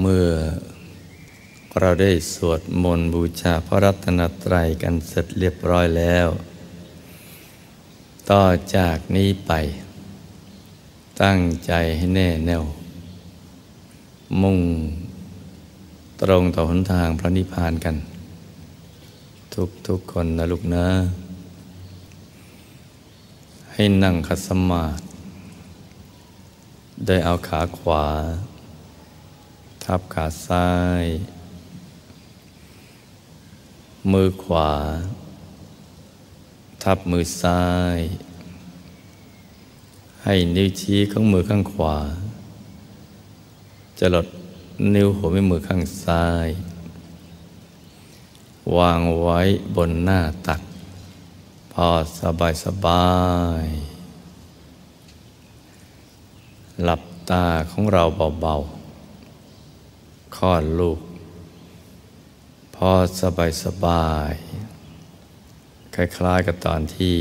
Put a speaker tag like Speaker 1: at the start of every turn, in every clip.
Speaker 1: เมื่อเราได้สวดมนต์บูชาพระรัตนตรัยกันเสร็จเรียบร้อยแล้ว ต่อจากนี้ไป ตั้งใจให้แน่แน่ว มุ่งตรงต่อหนทางพระนิพพานกัน ทุกทุกคนนะลูกนะ ให้นั่งคัดสมาธิโดยเอาขาขวา ทับขาซ้าย มือขวา ทับมือซ้าย ให้นิ้วชี้ของมือข้างขวา จะลดนิ้วหัวแม่มือข้างซ้าย วางไว้บนหน้าตัก พอสบายสบาย หลับตาของเราเบาๆ คลอดลูก พอสบายสบาย คล้ายๆกับตอนที่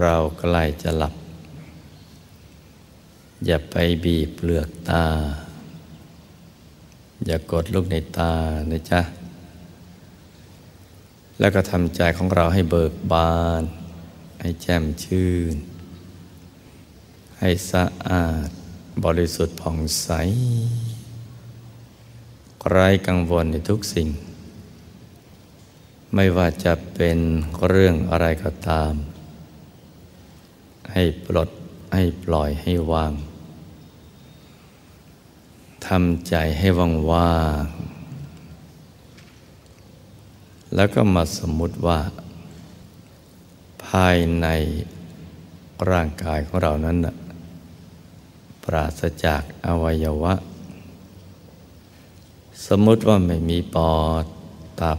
Speaker 1: เราใกล้จะหลับ อย่าไปบีบเปลือกตา อย่ากดลูกในตานะจ๊ะ แล้วก็ทำใจของเราให้เบิกบาน ให้แจ่มชื่น ให้สะอาดบริสุทธิ์ผ่องใส ไร้กังวลในทุกสิ่ง ไม่ว่าจะเป็นเรื่องอะไรก็ตาม ให้ปลดให้ปล่อยให้วางทำใจให้ว่างว่างแล้วก็มาสมมุติว่า ภายในร่างกายของเรานั้นปราศจากอวัยวะ สมมติว่าไม่มีปอด ตับ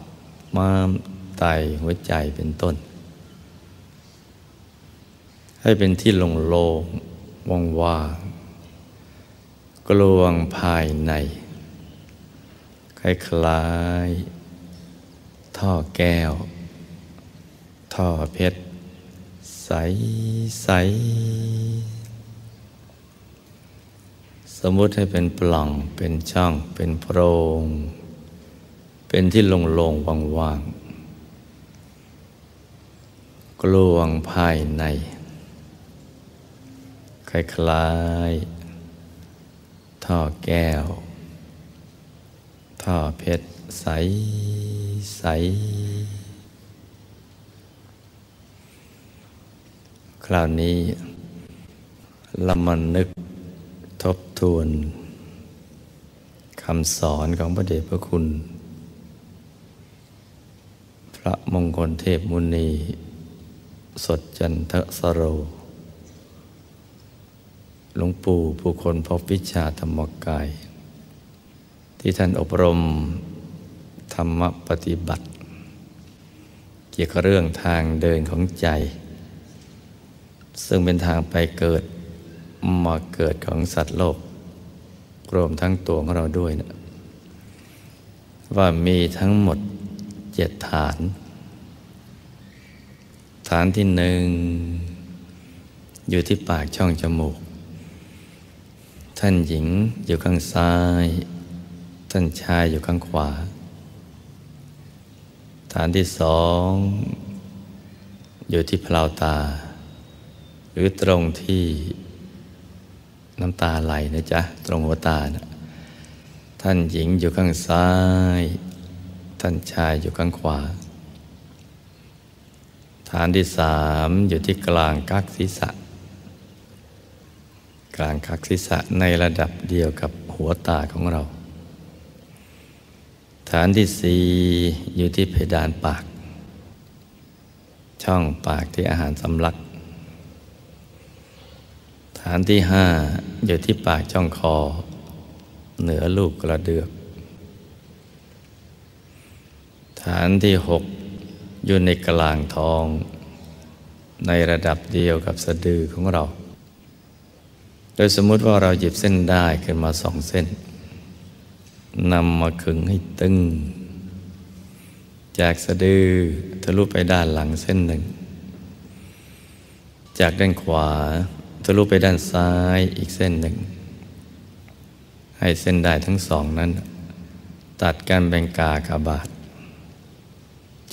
Speaker 1: ม้ามไตหัวใจเป็นต้น ให้เป็นที่โล่งว่างกลวงภายใน คล้ายๆ ท่อแก้ว ท่อเพชร ใสใสส มมุติให้เป็นปล่อง เป็นช่อง เป็นโพรง เป็นที่โล่งๆว่างๆ กลวงภายใน คล้ายๆ ท่อแก้ว ท่อเพชรใสใสคราวนี้เรามานึก ทวนคำสอนของพระเดชพระคุณ พระมงคลเทพมุนี สดจันทสโร หลวงปู่ผู้คนพบวิชาธรรมกาย ที่ท่านอบรมธรรมปฏิบัติ เกี่ยวกับเรื่องทางเดินของใจ ซึ่งเป็นทางไปเกิดมาเกิดของสัตว์โลก รวมทั้งตัวของเราด้วยนะว่ามีทั้งหมดเจ็ดฐาน ฐานที่หนึ่งอยู่ที่ปากช่องจมูก ท่านหญิงอยู่ข้างซ้าย ท่านชายอยู่ข้างขวา ฐานที่สองอยู่ที่เพลาตา หรือตรงที่ น้ำตาไหลนะจ๊ะ ตรงหัวตานะท่านหญิงอยู่ข้างซ้าย ท่านชายอยู่ข้างขวา ฐานที่สามอยู่ที่กลางกักศีรษะ กลางกักศีรษะในระดับเดียวกับหัวตาของเรา ฐานที่สี่อยู่ที่เพดานปาก ช่องปากที่อาหารสำลัก ฐานที่ห้าอยู่ที่ปากช่องคอ เหนือลูกกระเดือก ฐานที่หกอยู่ในกลางท้อง ในระดับเดียวกับสะดือของเรา โดยสมมุติว่าเราหยิบเส้นได้ขึ้นมาสองเส้นนำมาขึงให้ตึง จากสะดือทะลุไปด้านหลังเส้นหนึ่ง จากด้านขวา ทะลุไปด้านซ้ายอีกเส้นหนึ่ง ให้เส้นได้ทั้งสองนั้น ตัดกันเป็นกากบาท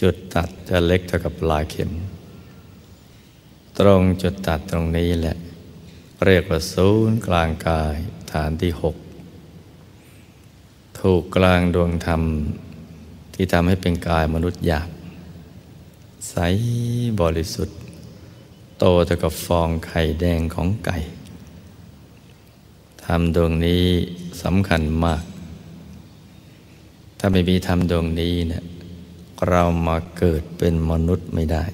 Speaker 1: จุดตัดจะเล็กเท่ากับปลายเข็ม ตรงจุดตัดตรงนี้แหละ เรียกว่าศูนย์กลางกายฐานที่หกถูกกลางดวงธรรม ที่ทำให้เป็นกายมนุษย์หยาบใสบริสุทธิ์ โตเท่ากับฟองไข่แดงของไก่ธรรมดวงนี้สำคัญมาก ถ้าไม่มีธรรมดวงนี้เนะี่ยเรามาเกิดเป็นมนุษย์ไม่ได้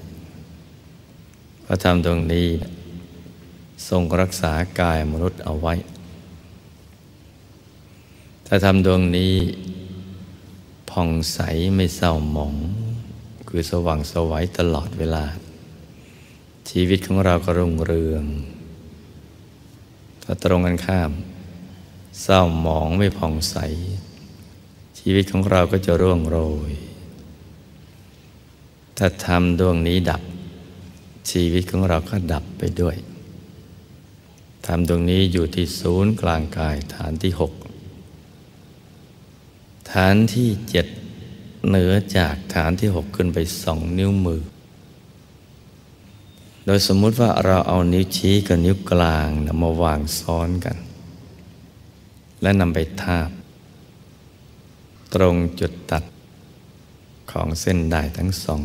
Speaker 1: เพราะธรรมดวงนี้นะทรงรักษากายมนุษย์เอาไว้ ถ้าทำดวงนี้ ผ่องใสไม่เศร้าหมอง คือสว่างสวัยตลอดเวลา ชีวิตของเราก็รุ่งเรือง ถ้าตรงกันข้าม เศร้าหมองไม่ผ่องใส ชีวิตของเราก็จะร่วงโรย ถ้าทำดวงนี้ดับ ชีวิตของเราก็ดับไปด้วยทำตรงนี้อยู่ที่ศูนย์กลางกายฐานที่หกฐานที่เจ็ดเหนือจากฐานที่หกขึ้นไปสองนิ้วมือ ดยสมมุติว่าเราเอานิ้วชี้กับนิ้วกลางนะมาวางซ้อนกัน และนำไปทาบ ตรงจุดตัดของเส้นได้ทั้งสอง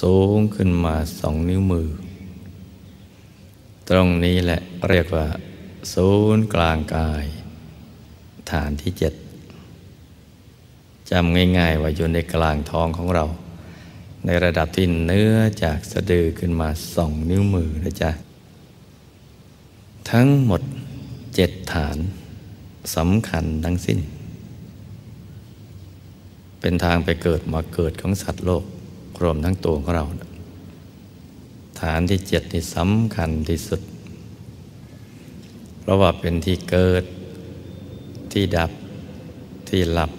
Speaker 1: สูงขึ้นมาสองนิ้วมือ ตรงนี้แหละเรียกว่า ศูนย์กลางกาย ฐานที่เจ็ดจำง่ายๆว่าอยู่ในกลางท้องของเรา ในระดับที่เนื้อจากสะดือขึ้นมาสองนิ้วมือนะจ๊ะ ทั้งหมดเจ็ดฐานสำคัญทั้งสิ้น เป็นทางไปเกิดมาเกิดของสัตว์โลก รวมทั้งตัวของเรา ฐานที่เจ็ดนี่สำคัญที่สุด เพราะว่าเป็นที่เกิดที่ดับที่หลับ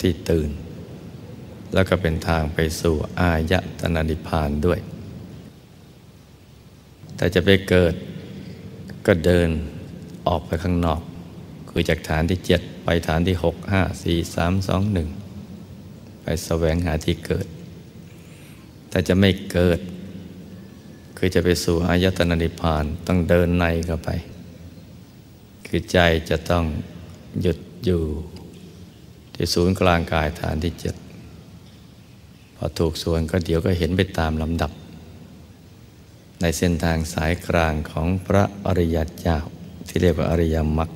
Speaker 1: ที่ตื่น แล้วก็เป็นทางไปสู่อายตนะนิพพานด้วย แต่จะไปเกิดก็เดินออกไปข้างนอก คือจากฐานที่เจ็ดไปฐานที่หกห้าสี่สามสองหนึ่งไปแสวงหาที่เกิด แต่จะไม่เกิด คือจะไปสู่อายตนะนิพพานต้องเดินในเข้าไป คือใจจะต้องหยุดอยู่ ที่ศูนย์กลางกายฐานที่เจ็ด อถูกส่วนก็เดี๋ยวก็เห็นไปตามลำดับ ในเส้นทางสายกลางของพระอริยเจ้าที่เรียกว่าอริยมรรค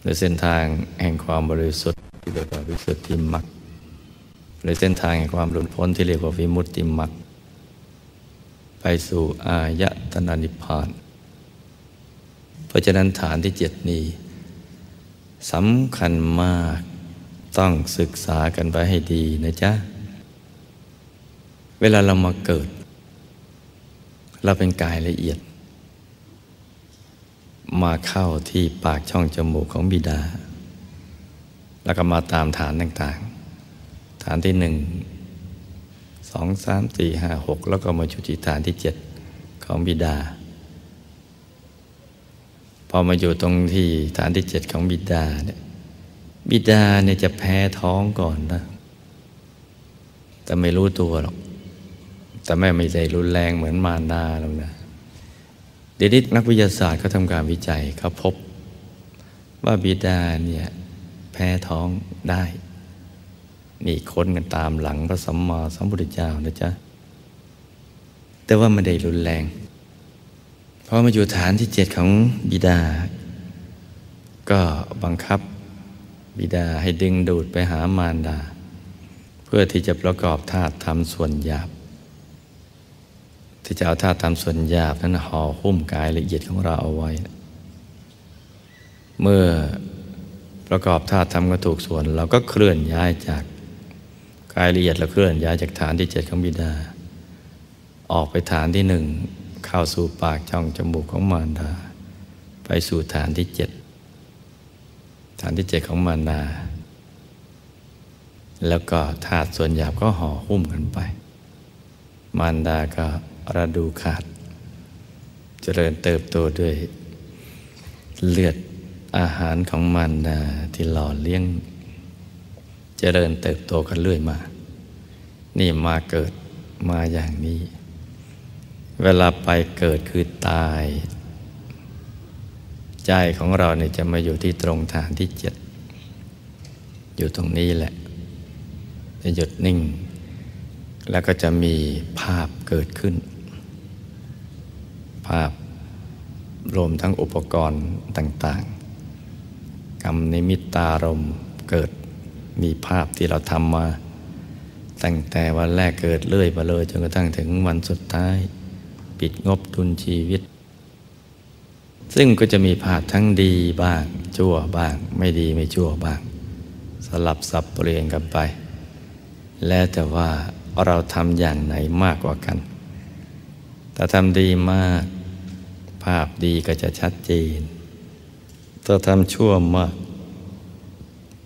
Speaker 1: หรือเส้นทางแห่งความบริสุทธิ์ที่เรียกว่าวิสุทธิมรรคหรือเส้นทางแห่งความหลุดพ้นที่เรียกว่าวิมุตติมรรคไปสู่อายตนะนิพพาน เพราะฉะนั้นฐานที่เจ็ดนี้สำคัญมากต้องศึกษากันไปให้ดีนะจ๊ะ เวลาเรามาเกิด เราเป็นกายละเอียด มาเข้าที่ปากช่องจมูกของบิดา แล้วก็มาตามฐานต่างๆ ฐานที่หนึ่งสองสามสี่ห้าหกแล้วก็มาจุดที่ฐานที่เจ็ดของบิดา พอมาอยู่ตรงที่ฐานที่เจ็ดของบิดาเนี่ยบิดาเนี่ยจะแพ้ท้องก่อนนะ แต่ไม่รู้ตัวหรอก แต่แม่ไม่ใจรุนแรงเหมือนมารดาหรอกนะเดี๋ยวนี้นักวิทยาศาสตร์เขาทำการวิจัยเขาพบ ว่าบิดาเนี่ยแพ้ท้องได้ นี่ค้นกันตามหลังพระสัมมาสัมพุทธเจ้านะจ๊ะ แต่ว่าไม่ได้รุนแรง เพอมาอยู่ฐานที่เจ็ดของบิดา ก็บังคับบิดาให้ดึงดูดไปหามารดา เพื่อที่จะประกอบธาตุทำส่วนหยาบ ที่จะเอาธาตุทำส่วนหยาบนั้นห่อหุ้มกายละเอียดของเราเอาไว้ เมื่อประกอบธาตุทำกระถูกส่วน เราก็เคลื่อนย้ายจากกายละเอียดเราเคลื่อนย้ายจากฐานที่เจ็ดของบิดา ออกไปฐานที่หนึ่งเข้าสู่ปากช่องจมูกของมารดา ไปสู่ฐานที่เจ็ดฐานที่เจ็ดของมารดา แล้วก็ธาตุส่วนหยาบก็ห่อหุ้มกันไป มารดาก็ ระดูขาด เจริญเติบโตด้วย เลือดอาหารของมันดาที่หล่อเลี้ยง เจริญเติบโตกันเรื่อยมา นี่มาเกิดมาอย่างนี้ เวลาไปเกิดคือตาย ใจของเราเนี่ยจะมาอยู่ที่ตรงฐานที่เจ็ด อยู่ตรงนี้แหละจะหยุดนิ่ง แล้วก็จะมีภาพเกิดขึ้น ภาพ รวมทั้งอุปกรณ์ต่างๆ กรรมนิมิตตารมเกิดมีภาพที่เราทำมา ตั้งแต่วันแรกเกิดเรื่อยมาเลยจนกระทั่งถึงวันสุดท้าย ปิดงบทุนชีวิต ซึ่งก็จะมีภาพทั้งดีบ้าง ชั่วบ้าง ไม่ดีไม่ชั่วบ้าง สลับสับเปลี่ยนกันไป แล้วแต่ว่าเราทำอย่างไหนมากกว่ากัน ถ้าทำดีมากาพดีก็จะชัดเจน ถ้าทำชั่วมาก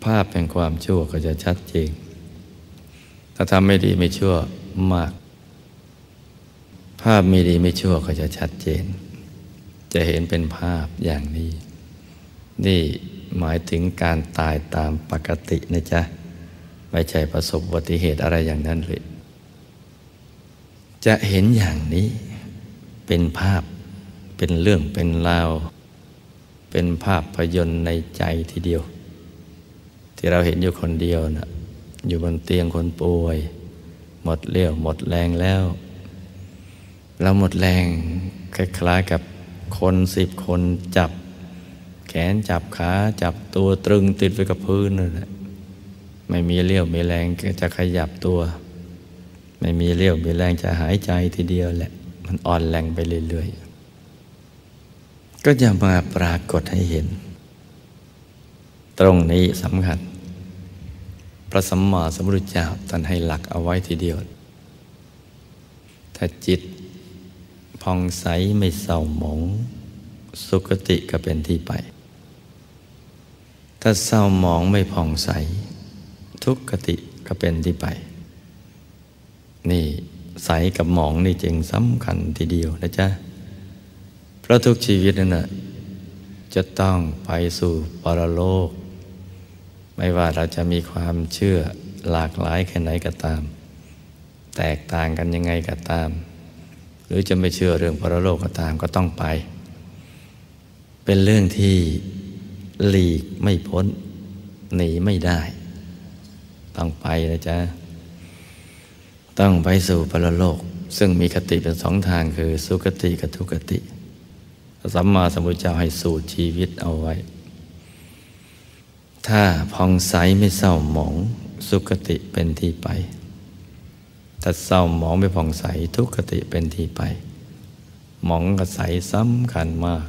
Speaker 1: ภาพแห่งความชั่วก็จะชัดเจน ถ้าทำไม่ดีไม่ชั่วมาก ภาพไม่ดีไม่ชั่วก็จะชัดเจน จะเห็นเป็นภาพอย่างนี้ นี่หมายถึงการตายตามปกตินะจ๊ะ ไม่ใช่ประสบอุบัติเหตุอะไรอย่างนั้นเลย จะเห็นอย่างนี้เป็นภาพ เป็นเรื่องเป็นราว เป็นภาพพยนตร์ในใจทีเดียว ที่เราเห็นอยู่คนเดียวนะอยู่บนเตียงคนป่วย หมดเลี้ยวหมดแรงแล้วเราหมดแรงคล้ายๆกับคนสิบคนจับ แขนจับขาจับตัวตรึงติดไว้กับพื้นนั่นแหละไม่มีเลี้ยวมีแรงจะขยับตัว ไม่มีเลี้ยวมีแรงจะหายใจทีเดียวแหละ มันอ่อนแรงไปเรื่อยๆ ก็จะมาปรากฏให้เห็น ตรงนี้สำคัญ พระสัมมาสัมพุทธเจ้าท่านให้หลักเอาไว้ทีเดียว ถ้าจิตผ่องใสไม่เศร้าหมอง สุคติก็เป็นที่ไป ถ้าเศร้าหมองไม่ผ่องใส ทุกขติก็เป็นที่ไป นี่ใสกับหมองนี่จึงสำคัญทีเดียวนะจ๊ะ เพราะทุกชีวิตนั่นนะจะต้องไปสู่ปรโลก ไม่ว่าเราจะมีความเชื่อหลากหลายแค่ไหนก็ตาม แตกต่างกันยังไงก็ตาม หรือจะไม่เชื่อเรื่องปรโลกก็ตามก็ต้องไป เป็นเรื่องที่หลีกไม่พ้น หนีไม่ได้ ต้องไปนะจ๊ะ ต้องไปสู่ปรโลก ซึ่งมีคติเป็นสองทางคือสุคติกับทุกติ สัมมาสัมพุทธเจ้าให้สู่ชีวิตเอาไว้ ถ้าพองใสไม่เศร้าหมองสุคติเป็นที่ไป ถ้าเศร้าหมองไม่ผ่องใสทุกขติเป็นที่ไป หมองกับใสสำคัญมาก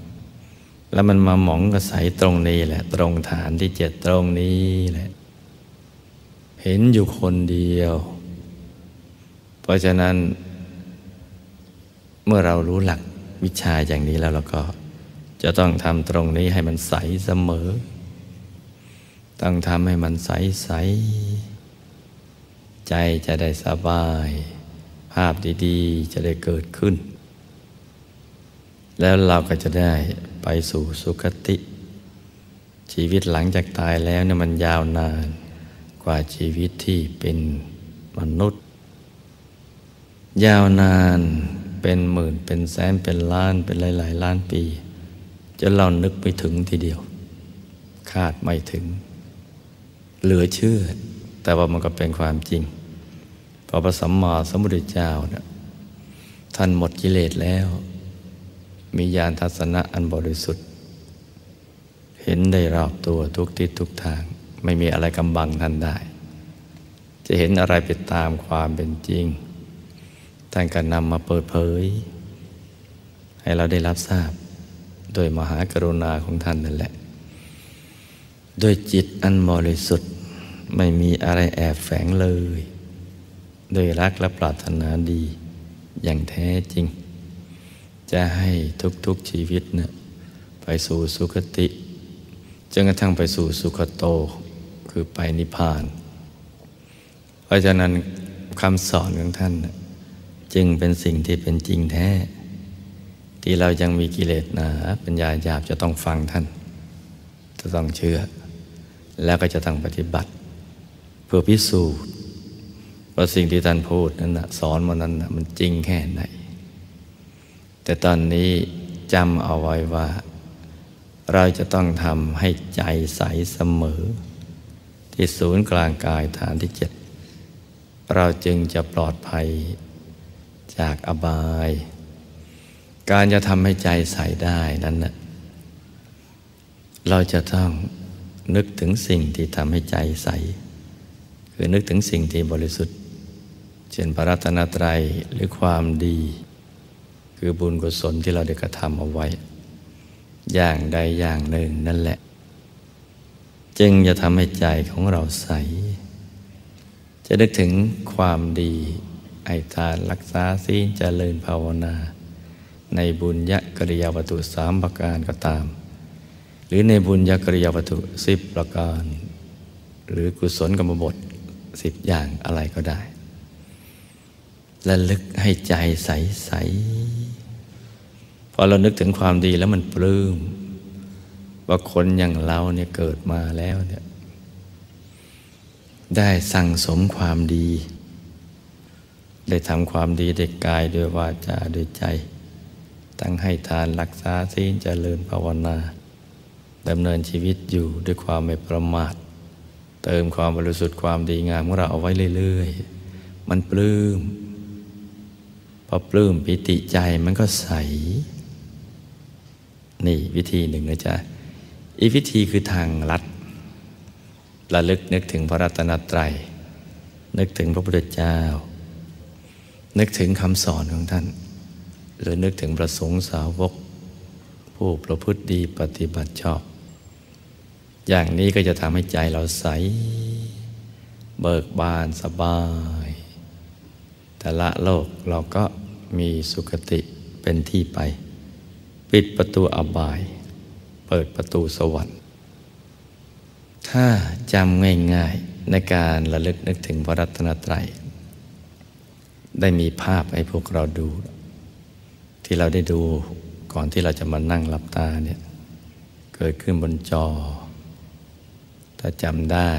Speaker 1: แล้วมันมาหมองกับใสตรงนี้แหละ ตรงฐานที่เจ็ดตรงนี้แหละ เห็นอยู่คนเดียว เพราะฉะนั้นเมื่อเรารู้หลัก วิชาอย่างนี้แล้วเราก็ จะต้องทำตรงนี้ให้มันใสเสมอ ต้องทำให้มันใสใส ใจจะได้สบาย ภาพดีๆ จะได้เกิดขึ้น แล้วเราก็จะได้ไปสู่สุคติ ชีวิตหลังจากตายแล้วเนี่ยมันยาวนานกว่าชีวิตที่เป็นมนุษย์ ยาวนาน เป็นหมื่นเป็นแสนเป็นล้านเป็นหลาย ๆ ล้านปี จะเรานึกไม่ถึงทีเดียว คาดไม่ถึง เหลือเชื่อ แต่ว่ามันก็เป็นความจริงพอพระสัมมาสัมพุทธเจ้าเนี่ยท่านหมดกิเลสแล้ว มีญาณทัศนะอันบริสุทธิ์ เห็นได้รอบตัวทุกทิศทุกทาง ไม่มีอะไรกำบังท่านได้ จะเห็นอะไรไปตามความเป็นจริง ท่านก็นำมาเปิดเผย ให้เราได้รับทราบ โดยมหากรุณาของท่านนั่นแหละโดยจิตอันบริสุทธิ์ไม่มีอะไรแอบแฝงเลยโดยรักและปรารถนาดี อย่างแท้จริง จะให้ทุกๆชีวิตเนะี่ยไปสู่สุคติจนกระทั่งไปสู่สุขโตคือไปนิพพาน เพราะฉะนั้นคำสอนของท่านนะ จึงเป็นสิ่งที่เป็นจริงแท้ ที่เรายังมีกิเลสหนาปัญญาหยาบจะต้องฟังท่าน จะต้องเชื่อ แล้วก็จะต้องปฏิบัติ เพื่อพิสูจน์ว่าสิ่งที่ท่านพูดนั้นนะสอนมานั้นนะมันจริงแค่ไหน แต่ตอนนี้จำเอาไว้ว่า เราจะต้องทำให้ใจใสเสมอ ที่ศูนย์กลางกายฐานที่เจ็ดเราจึงจะปลอดภัย จากอบาย การจะทำให้ใจใสได้นั้นนะเราจะต้องนึกถึงสิ่งที่ทำให้ใจใส คือนึกถึงสิ่งที่บริสุทธิ์ เช่นพระรัตนตรัยหรือความดี คือบุญกุศลที่เราได้กระทำเอาไว้ อย่างใดอย่างหนึ่งนั่นแหละ จึงจะทำให้ใจของเราใส จะนึกถึงความดี ไอทานรักษาศีลเจริญภาวนา ในบุญยกริยาวัตถุสามประการก็ตาม หรือในบุญยกริยาวัตถุสิบประการ หรือกุศลกรรมบทสิบอย่างอะไรก็ได้และลึกให้ใจใสใสพอเรานึกถึงความดีแล้วมันปลื้มว่าคนอย่างเราเนี่ยเกิดมาแล้วเนี่ยได้สั่งสมความดี ได้ทำความดีด้วยกายด้วยวาจาด้วยใจ ตั้งให้ทานรักษาศีลเจริญภาวนาดำเนินชีวิตอยู่ด้วยความไม่ประมาท เติมความบริสุทธิ์ความดีงามของเราเอาไว้เรื่อยๆ มันปลื้มพอปลื้มปิติใจมันก็ใส นี่วิธีหนึ่งนะจ๊ะ อีกวิธีคือทางลัดระลึกนึกถึงพระรัตนตรัย นึกถึงพระพุทธเจ้า นึกถึงคำสอนของท่าน หรือนึกถึงประสงค์สาวก ผู้ประพฤติดีปฏิบัติชอบ อย่างนี้ก็จะทำให้ใจเราใส เบิกบานสบาย แต่ละโลกเราก็มีสุขติเป็นที่ไป ปิดประตูอบาย เปิดประตูสวรรค์ ถ้าจำง่ายๆในการระลึกนึกถึงพระรัตนตรัย ได้มีภาพให้พวกเราดู ที่เราได้ดูก่อนที่เราจะมานั่งหลับตาเนี่ยเกิดขึ้นบนจอ ถ้าจำได้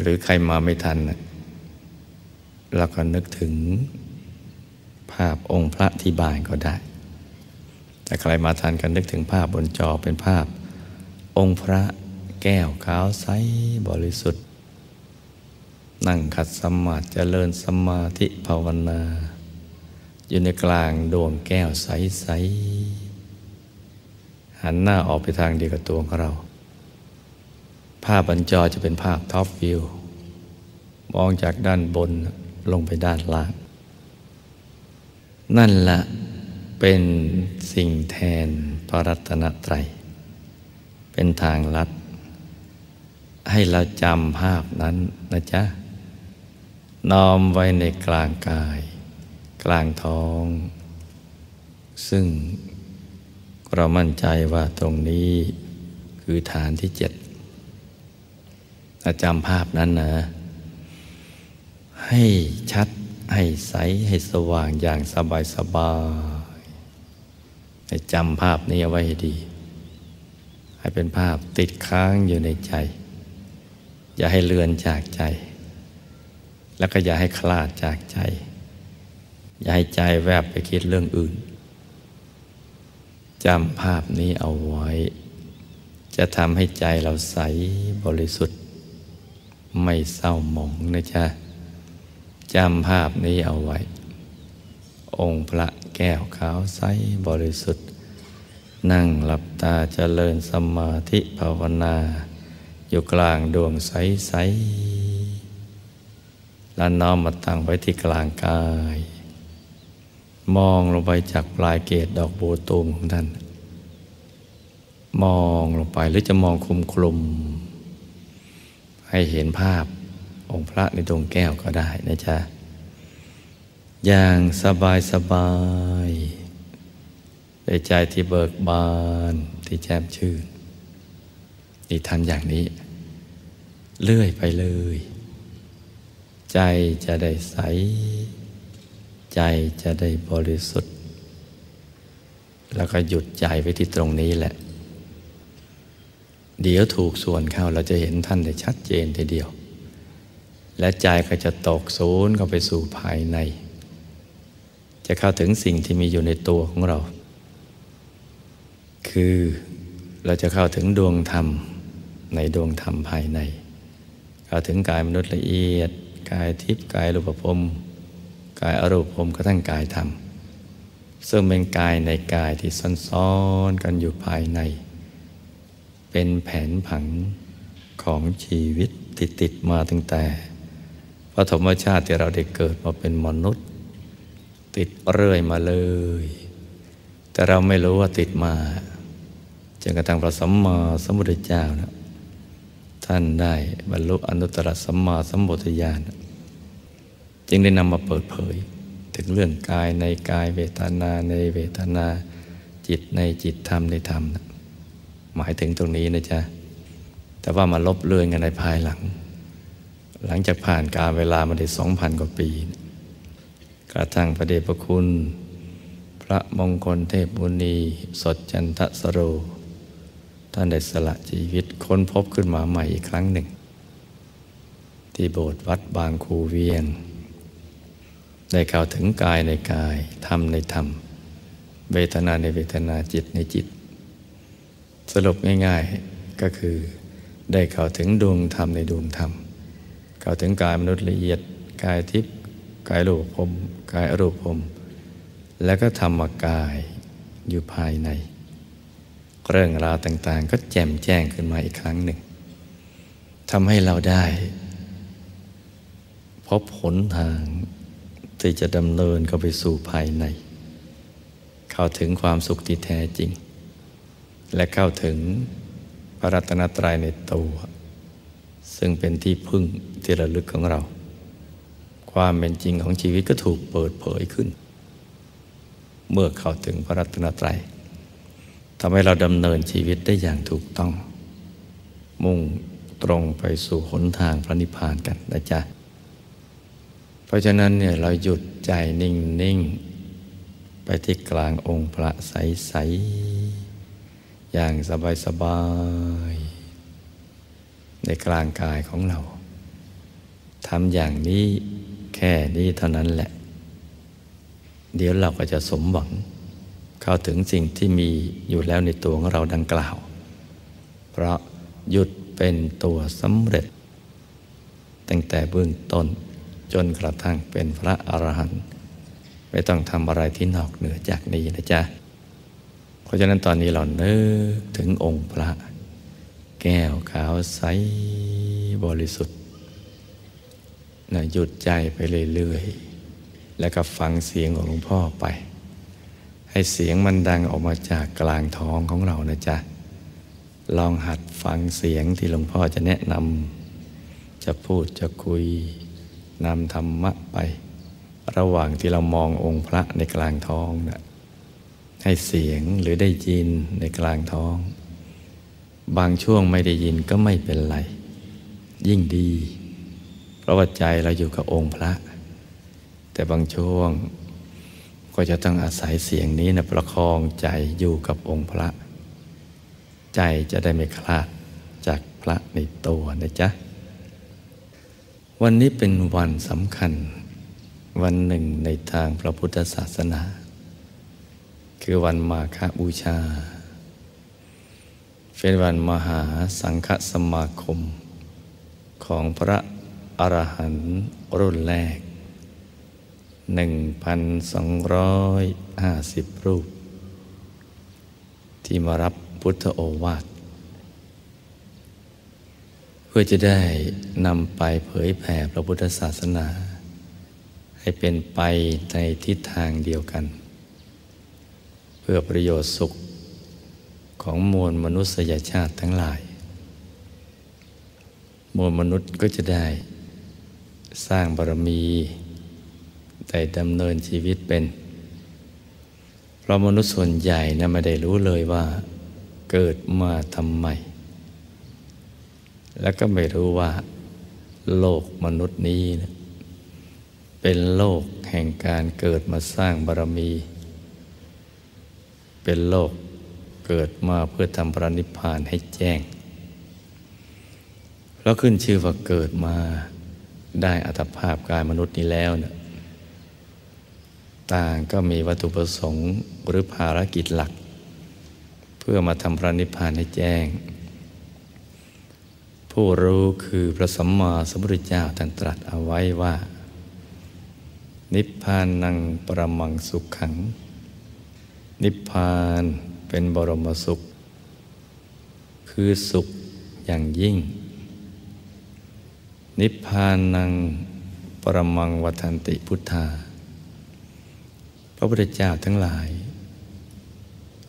Speaker 1: หรือใครมาไม่ทันเราก็นึกถึงภาพองค์พระที่บ้านก็ได้ แต่ใครมาทันกันนึกถึงภาพบนจอเป็นภาพ องค์พระแก้วขาวใสบริสุทธิ์ นั่งขัดสมาธิเจริญสมาธิภาวนา อยู่ในกลางดวงแก้วใส ๆ หันหน้าออกไปทางเดียวกับตัวของเรา ภาพบนจอจะเป็นภาพท็อปวิว มองจากด้านบนลงไปด้านล่าง นั่นละเป็นสิ่งแทนพระรัตนตรัย เป็นทางลัดให้เราจำภาพนั้นนะจ๊ะ น้อมไว้ในกลางกาย กลางท้อง ซึ่งเรามั่นใจว่าตรงนี้คือฐานที่เจ็ดจำภาพนั้นนะ ให้ชัดให้ใส ให้สว่างอย่างสบายสบายให้จำภาพนี้เอาไว้ให้ดี ให้เป็นภาพติดค้างอยู่ในใจ อย่าให้เลือนจากใจ แล้วก็อย่าให้คลาดจากใจ อย่าให้ใจแวบไปคิดเรื่องอื่นจำภาพนี้เอาไว้ จะทำให้ใจเราใสบริสุทธิ์ ไม่เศร้าหมองนะจ๊ะจำภาพนี้เอาไว้ องค์พระแก้วขาวใสบริสุทธิ์ นั่งหลับตาเจริญสมาธิภาวนา อยู่กลางดวงใสใส แล้วน้อมมาตั้งไว้ที่กลางกาย มองลงไปจากปลายเกศดอกโบตูมของท่าน มองลงไปหรือจะมองคลุมคลุม ให้เห็นภาพองค์พระในดวงแก้วก็ได้นะจ๊ะ อย่างสบายสบายในใจที่เบิกบานที่แจ่มชื่นนี่ทำอย่างนี้ เลื่อยไปเลย ใจจะได้ใส ใจจะได้บริสุทธิ์ แล้วก็หยุดใจไว้ที่ตรงนี้แหละ เดี๋ยวถูกส่วนเข้าเราจะเห็นท่านได้ชัดเจนทีเดียว และใจก็จะตกศูนย์เข้าไปสู่ภายใน จะเข้าถึงสิ่งที่มีอยู่ในตัวของเรา คือเราจะเข้าถึงดวงธรรมในดวงธรรมภายในเข้าถึงกายมนุษย์ละเอียด กายทิพย์กายรูปภพกายอรูปภพกระทั่งกายธรรม ซึ่งเป็นกายในกายที่ซ้อนๆกันอยู่ภายใน เป็นแผนผังของชีวิตที่ติดมาตั้งแต่ปฐมชาติที่เราได้เกิดมาเป็นมนุษย์ ติดเรื่อยมาเลย แต่เราไม่รู้ว่าติดมาจนกระทั่งพระสัมมาสัมพุทธเจ้านะท่านได้บรรลุอนุตตรสัมมาสัมปทญาณ จึงได้นำมาเปิดเผย ถึงเรื่องกายในกายเวทนาในเวทนา จิตในจิตธรรมในธรรมนะหมายถึงตรงนี้นะจ๊ะ แต่ว่ามาลบเลือนกันในภายหลัง หลังจากผ่านการเวลามาได้สองพันกว่าปี กระทั่งพระเดชพระคุณ พระมงคลเทพบุณีสดจันทสโร ท่านได้สละชีวิตค้นพบขึ้นมาใหม่อีกครั้งหนึ่ง ที่โบสถ์วัดบางคูเวียง ได้เข้าถึงกายในกาย ธรรมในธรรม เวทนาในเวทนาจิตในจิต สรุปง่ายๆก็คือ ได้เข้าถึงดวงธรรมในดวงธรรม เข้าถึงกายมนุษย์ละเอียด กายทิพย์กายรูปภพกายอรูปภพแล้วก็ธรรมกายอยู่ภายใน เรื่องราวต่างๆ ก็แจ่มแจ้งขึ้นมาอีกครั้งหนึ่งทำให้เราได้พบผลทาง ที่จะดำเนินเข้าไปสู่ภายใน เข้าถึงความสุขที่แท้จริง และเข้าถึงพระรัตนตรัยในตัว ซึ่งเป็นที่พึ่งที่ระลึกของเรา ความเป็นจริงของชีวิตก็ถูกเปิดเผยขึ้น เมื่อเข้าถึงพระรัตนตรัยทำให้เราดำเนินชีวิตได้อย่างถูกต้อง มุ่งตรงไปสู่หนทางพระนิพพานกันนะจ๊ะ เพราะฉะนั้นเนี่ยเราหยุดใจนิ่งนิ่งไปที่กลางองค์พระใสใสอย่างสบายสบายในกลางกายของเราทำอย่างนี้แค่นี้เท่านั้นแหละ เดี๋ยวเราก็จะสมหวัง เข้าถึงสิ่งที่มีอยู่แล้วในตัวของเราดังกล่าว เพราะหยุดเป็นตัวสำเร็จ ตั้งแต่เบื้องต้น จนกระทั่งเป็นพระอรหันต์ไม่ต้องทำอะไรที่นอกเหนือจากนี้นะจ๊ะ เพราะฉะนั้นตอนนี้เราเนึกถึงองค์พระ แก้วขาวใสบริสุทธิ์นะหยุดใจไปเรื่อยๆ แล้วก็ฟังเสียงของหลวงพ่อไป ให้เสียงมันดังออกมาจากกลางท้องของเรานะจ๊ะ ลองหัดฟังเสียงที่หลวงพ่อจะแนะนำจะพูดจะคุย นำธรรมะไป ระหว่างที่เรามององค์พระในกลางท้องนะให้เสียงหรือได้ยินในกลางท้อง บางช่วงไม่ได้ยินก็ไม่เป็นไร ยิ่งดี เพราะว่าใจเราอยู่กับองค์พระ แต่บางช่วงก็จะต้องอาศัยเสียงนี้นะประคองใจอยู่กับองค์พระ ใจจะได้ไม่คลาดจากพระในตัวนะจ๊ะ วันนี้เป็นวันสำคัญ วันหนึ่งในทางพระพุทธศาสนา คือวันมาฆบูชา เป็นวันมหาสังฆสมาคม ของพระอรหันต์รุ่นแรกหนึ่งพันสองร้อยห้าสิบรูป ที่มารับพุทธโอวาท เพื่อจะได้นำไปเผยแผ่พระพุทธศาสนา ให้เป็นไปในทิศทางเดียวกัน เพื่อประโยชน์สุขของมวลมนุษยชาติทั้งหลาย มวลมนุษย์ก็จะได้สร้างบารมีแต่ดำเนินชีวิตเป็น เพราะมนุษย์ส่วนใหญ่นะไม่ได้รู้เลยว่า เกิดมาทำไม แล้วก็ไม่รู้ว่า โลกมนุษย์นี้นะเป็นโลกแห่งการเกิดมาสร้างบารมี เป็นโลกเกิดมาเพื่อทำพระนิพพานให้แจ้ง แล้วขึ้นชื่อว่าเกิดมาได้อัตภาพกายมนุษย์นี้แล้วเนี่ยต่างก็มีวัตถุประสงค์หรือภารกิจหลัก เพื่อมาทำพระนิพพานให้แจ้ง ผู้รู้คือพระสัมมาสัมพุทธเจ้าท่านตรัสเอาไว้ว่า นิพพานังปรมังสุขขัง นิพพานเป็นบรมสุข คือสุขอย่างยิ่ง นิพพานังปรมังวัฏันติพุทธา พระพุทธเจ้าทั้งหลาย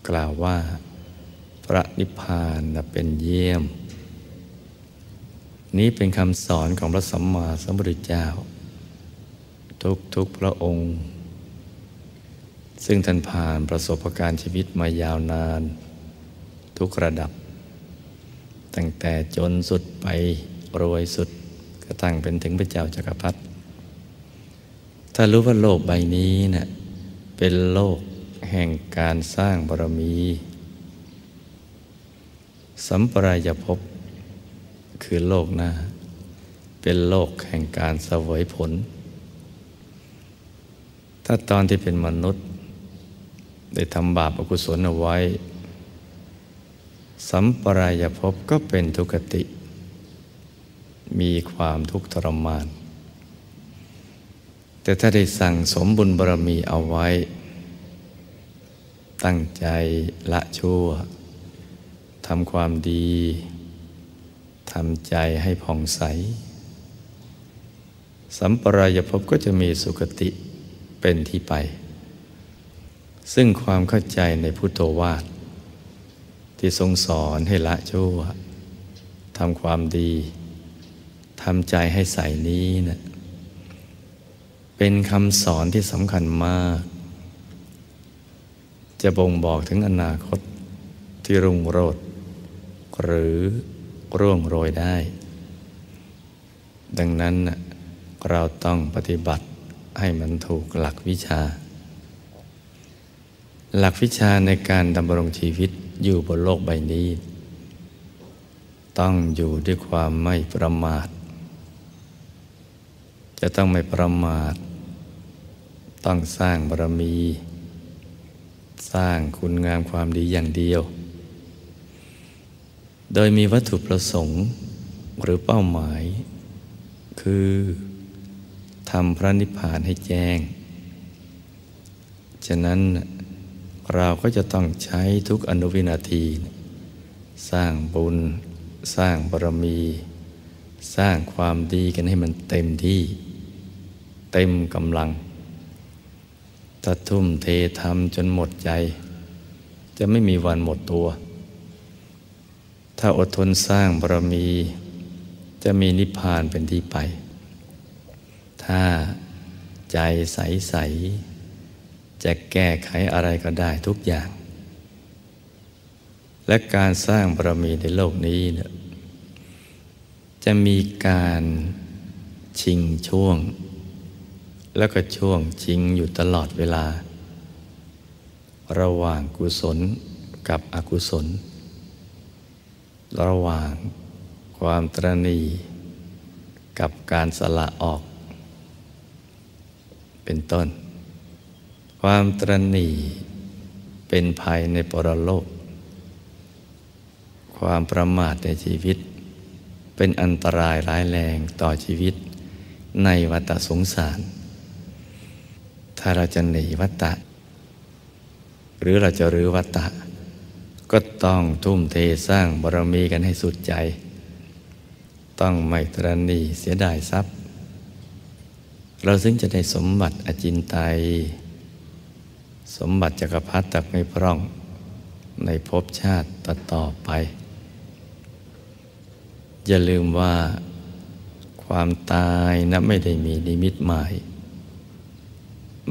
Speaker 1: กล่าวว่า พระนิพพานเป็นเยี่ยม นี้เป็นคำสอนของพระสัมมาสัมพุทธเจ้า ทุกทุกพระองค์ ซึ่งท่านผ่านประสบการณ์ชีวิตมายาวนาน ทุกระดับ ตั้งแต่จนสุดไปรวยสุดกระทั่งเป็นถึงพระเจ้าจักรพรรดิถ้ารู้ว่าโลกใบนี้เนะ่ยเป็นโลกแห่งการสร้างบารมี สัมปรายภพ คือโลกหน้า เป็นโลกแห่งการเสวยผล ถ้าตอนที่เป็นมนุษย์ ได้ทำบาปอกุศลเอาไว้ สัมปรายภพก็เป็นทุกติ มีความทุกข์ทรมาน แต่ถ้าได้สั่งสมบุญบารมีเอาไว้ ตั้งใจละชั่วทำความดี ทำใจให้ผ่องใส สัมปรายภพก็จะมีสุคติเป็นที่ไป ซึ่งความเข้าใจในพุทโธวาท ที่ทรงสอนให้ละชั่วทำความดีทำใจให้ใสนี้นะเป็นคำสอนที่สำคัญมาก จะบ่งบอกถึงอนาคตที่รุ่งโรจน์หรือ ร่วงโรยได้ ดังนั้นเราต้องปฏิบัติให้มันถูกหลักวิชา หลักวิชาในการดำรงชีวิตอยู่บนโลกใบนี้ ต้องอยู่ด้วยความไม่ประมาท จะต้องไม่ประมาท ต้องสร้างบารมี สร้างคุณงามความดีอย่างเดียว โดยมีวัตถุประสงค์หรือเป้าหมาย คือทำพระนิพพานให้แจ้ง ฉะนั้นเราก็จะต้องใช้ทุกอนุวินาที สร้างบุญ สร้างบารมี สร้างความดีกันให้มันเต็มที่ เต็มกำลังถ้าทุ่มเททำจนหมดใจ จะไม่มีวันหมดตัว ถ้าอดทนสร้างบารมี จะมีนิพพานเป็นที่ไป ถ้าใจใสๆจะแก้ไขอะไรก็ได้ทุกอย่าง และการสร้างบารมีในโลกนี้เนี่ยจะมีการชิงช่วง แล้วก็ช่วงชิงอยู่ตลอดเวลา ระหว่างกุศลกับอกุศล ระหว่างความตรณีกับการสละออก เป็นต้น ความตรณีเป็นภัยในปรโลก ความประมาทในชีวิต เป็นอันตรายร้ายแรงต่อชีวิต ในวัฏสงสาร ถ้าเราจะหนีวัตตะหรือเราจะรื้อวัตตะ ก็ต้องทุ่มเทสร้างบารมีกันให้สุดใจ ต้องไม่ตรณีเสียดายทรัพย์ เราซึ่งจะได้สมบัติอจินไตยสมบัติจักรพรรดิตักไม่พร่องในภพชาติต่อต่อไป อย่าลืมว่าความตายนะไม่ได้มีนิมิตหมาย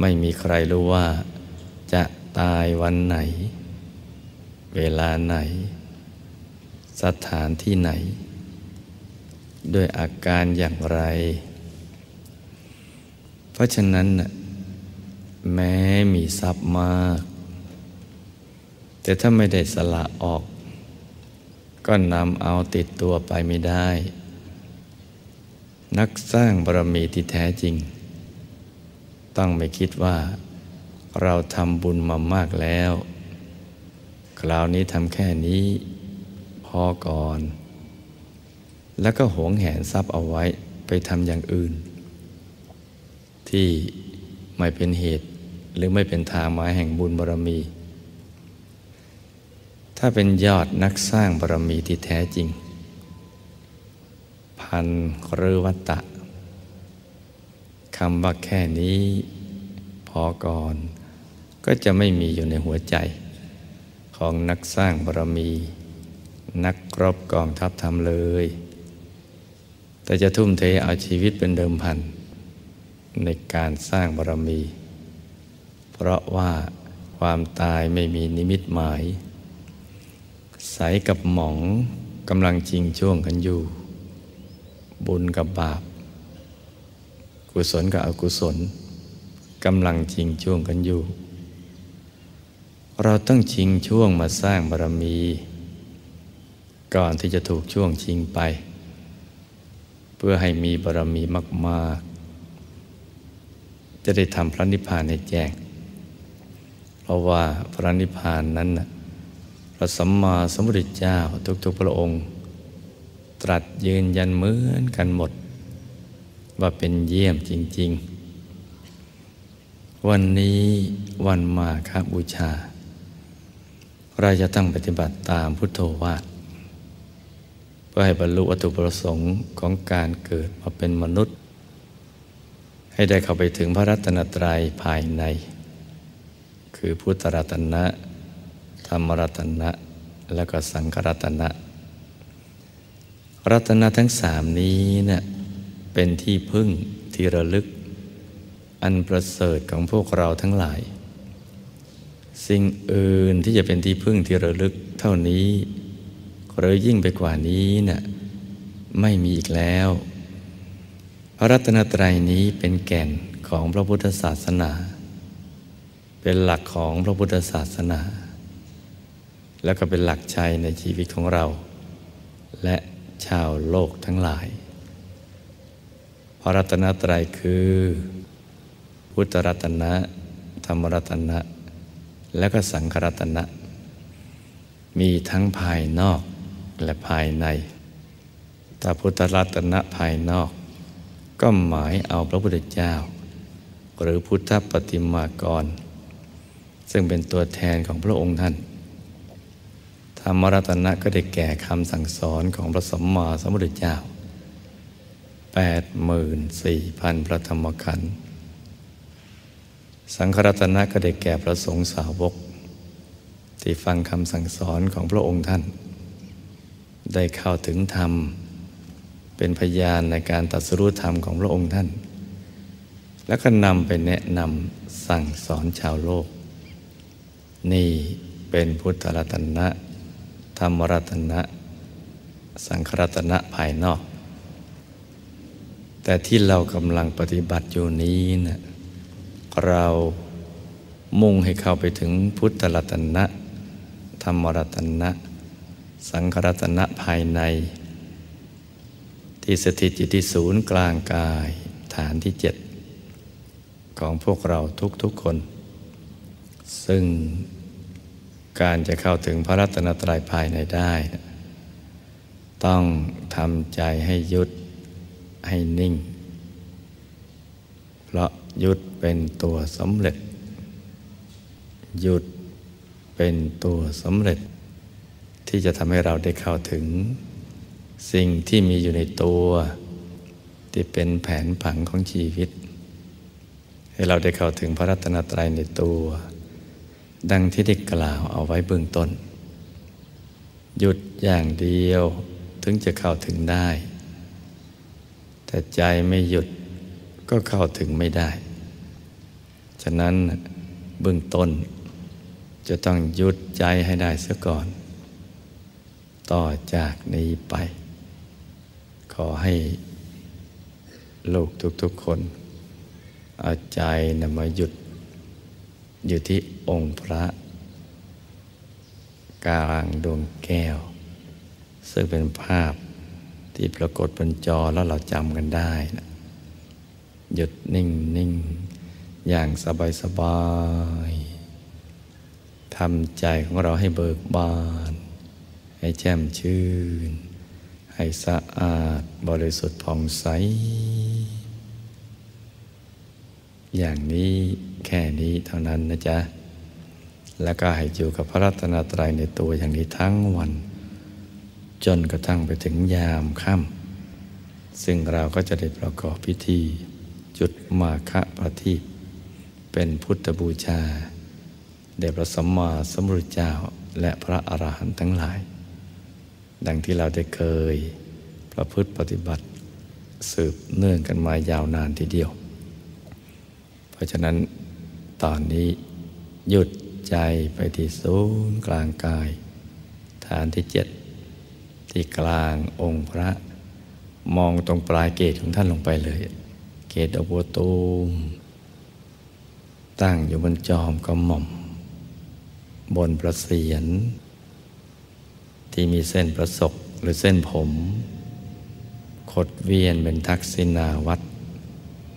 Speaker 1: ไม่มีใครรู้ว่าจะตายวันไหน เวลาไหน สถานที่ไหน ด้วยอาการอย่างไร เพราะฉะนั้น แม้มีทรัพย์มาก แต่ถ้าไม่ได้สละออก ก็นำเอาติดตัวไปไม่ได้ นักสร้างบารมีที่แท้จริง ต้องไม่คิดว่าเราทำบุญมามากแล้ว คราวนี้ทำแค่นี้พอก่อน แล้วก็หวงแหนทรัพย์เอาไว้ไปทำอย่างอื่น ที่ไม่เป็นเหตุหรือไม่เป็นทางมาแห่งบุญบารมี ถ้าเป็นยอดนักสร้างบารมีที่แท้จริง พันหรือวัตตะคำว่าแค่นี้พอก่อน ก็จะไม่มีอยู่ในหัวใจ ของนักสร้างบารมี นักรบกองทัพทำเลย แต่จะทุ่มเทเอาชีวิตเป็นเดิมพัน ในการสร้างบารมี เพราะว่าความตายไม่มีนิมิตหมาย ใสกับหมองกำลังจริงช่วงกันอยู่ บุญกับบาป กุศลกับอกุศลกำลังจริงช่วงกันอยู่ เราต้องชิงช่วงมาสร้างบารมี ก่อนที่จะถูกช่วงชิงไป เพื่อให้มีบารมีมากๆ จะได้ทำพระนิพพานให้แจ้ง เพราะว่าพระนิพพานนั้นนะพระสัมมาสัมพุทธเจ้าทุกๆพระองค์ ตรัสยืนยันเหมือนกันหมด ว่าเป็นเยี่ยมจริง ๆวันนี้วันมาคบูชา เราจะต้องปฏิบัติตามพุทโธวาทเพื่อให้บรรลุวัตถุประสงค์ของการเกิดมาเป็นมนุษย์ ให้ได้เข้าไปถึงพระรัตนตรัยภายใน คือพุทธรัตนะธรรมรัตนะแล้วก็สังฆรัตนะ รัตนะทั้งสามนี้เนะี่ยเป็นที่พึ่งที่ระลึก อันประเสริฐของพวกเราทั้งหลาย สิ่งอื่นที่จะเป็นที่พึ่งที่ระลึกเท่านี้หรือยิ่งไปกว่านี้นะ่ะไม่มีอีกแล้วพระรัตนตรัยนี้เป็นแก่นของพระพุทธศาสนา เป็นหลักของพระพุทธศาสนา แล้วก็เป็นหลักชัยในชีวิตของเรา และชาวโลกทั้งหลายพระรัตนตรัยคือ พุทธรัตนะ ธรรมรัตนะ และก็สังฆรัตนะ มีทั้งภายนอกและภายในตาพุทธรัตนะภายนอก ก็หมายเอาพระพุทธเจ้า หรือพุทธปฏิมากร ซึ่งเป็นตัวแทนของพระองค์ท่าน ธรรมรัตนะก็ได้แก่คำสั่งสอนของพระสัมมาสัมพุทธเจ้าแปดหมื่นสี่พันพระธรรมขันธ์ สังฆรัตนะก็ได้แก่พระสงฆ์สาวก ที่ฟังคำสั่งสอนของพระองค์ท่าน ได้เข้าถึงธรรม เป็นพยานในการตัดสู้ธรรมของพระองค์ท่าน แล้วก็นำไปแนะนำสั่งสอนชาวโลก นี่เป็นพุทธรัตนะ ธรรมรัตนะ สังฆรัตนะภายนอก แต่ที่เรากำลังปฏิบัติอยู่นี้นะ เรามุ่งให้เข้าไปถึงพุทธรัตนะ ธรรมรัตนะ สังขรัตนะภายใน ที่สถิตอยู่ที่ศูนย์กลางกายฐานที่เจ็ดของพวกเราทุกๆคน ซึ่งการจะเข้าถึงพระรัตนตรัยภายในได้ ต้องทำใจให้ยุดให้นิ่ง เพราะ หยุดเป็นตัวสำเร็จ หยุดเป็นตัวสำเร็จ ที่จะทำให้เราได้เข้าถึง สิ่งที่มีอยู่ในตัว ที่เป็นแผนผังของชีวิต ให้เราได้เข้าถึงพระรัตนตรัยในตัว ดังที่ได้กล่าวเอาไว้เบื้องต้น หยุดอย่างเดียวถึงจะเข้าถึงได้ แต่ใจไม่หยุด ก็เข้าถึงไม่ได้ ฉะนั้นเบื้องต้น จะต้องหยุดใจให้ได้เสียก่อน ต่อจากนี้ไป ขอให้ลูกทุกๆคน เอาใจนำมาหยุด อยู่ที่องค์พระ กลางดวงแก้ว ซึ่งเป็นภาพที่ปรากฏบนจอแล้วเราจำกันได้นะ หยุดนิ่งนิ่งอย่างสบายสบายทำใจของเราให้เบิกบาน ให้แจ่มชื่น ให้สะอาดบริสุทธิ์ผ่องใส อย่างนี้แค่นี้เท่านั้นนะจ๊ะ แล้วก็ให้อยู่กับพระรัตนตรัยในตัวอย่างนี้ทั้งวัน จนกระทั่งไปถึงยามค่ำซึ่งเราก็จะได้ประกอบพิธี จุดมาคะประทีปเป็นพุทธบูชาแด่พระสัมมาสัมพุทธเจ้าและพระอรหันต์ทั้งหลาย ดังที่เราได้เคยประพฤติปฏิบัติสืบเนื่องกันมายาวนานทีเดียว เพราะฉะนั้นตอนนี้หยุดใจไปที่ศูนย์กลางกาย ฐานที่เจ็ดที่กลางองค์พระมองตรงปลายเกศของท่านลงไปเลย เกศดอบัวตูม ตั้งอยู่บนจอมกระหม่อม บนประเสียน ที่มีเส้นประศกหรือเส้นผม ขดเวียนเป็นทักษิณาวัด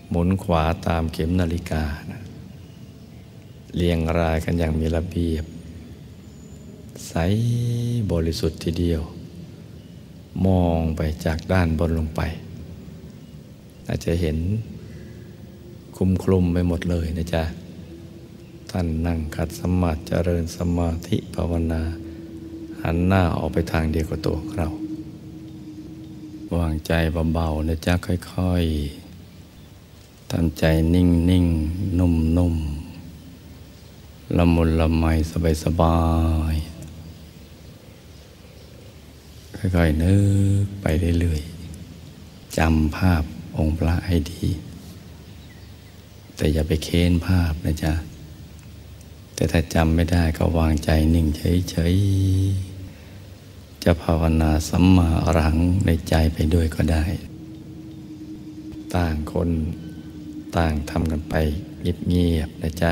Speaker 1: หมุนขวาตามเข็มนาฬิกานะเรียงรายกันอย่างมีระเบียบ ใสบริสุทธิ์ทีเดียว มองไปจากด้านบนลงไป อาจจะเห็นคุมคลุมไปหมดเลยนะจ๊ะ ท่านนั่งขัดสมาธิเจริญสมาธิภาวนา หันหน้าออกไปทางเดียวกับตัวเรา วางใจเบาๆนะจ๊ะค่อยๆทำใจนิ่งๆนุ่มๆละมุนละไมสบายๆค่อยๆนึกไปเรื่อยๆจำภาพ องค์พระให้ดี แต่อย่าไปเค้นภาพนะจ๊ะ แต่ถ้าจำไม่ได้ก็วางใจนิ่งเฉยๆ จะภาวนาสัมมาอรังในใจไปด้วยก็ได้ ต่างคนต่างทำกันไปเงียบๆนะจ๊ะ